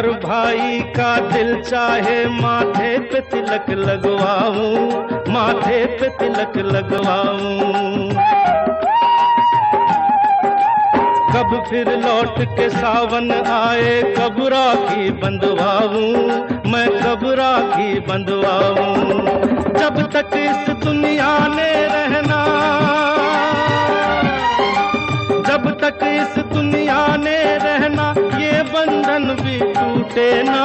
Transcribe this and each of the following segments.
हर भाई का दिल चाहे, माथे पे तिलक लगवाऊं, माथे पे तिलक लगवाऊं। कब फिर लौट के सावन आए, कब राखी बंधवाऊं, मैं कब राखी बंधवाऊं। जब तक इस दुनिया ने रहना, जब तक इस टूटे ना,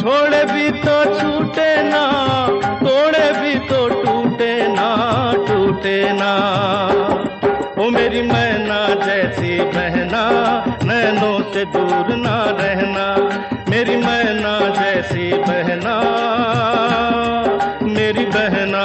छोड़े भी तो छूटे ना, तोड़े भी तो टूटे ना टूटे ना। ओ मेरी मैना, जैसी बहना, नैनों से दूर ना रहना। मेरी मैना, जैसी बहना, मेरी बहना।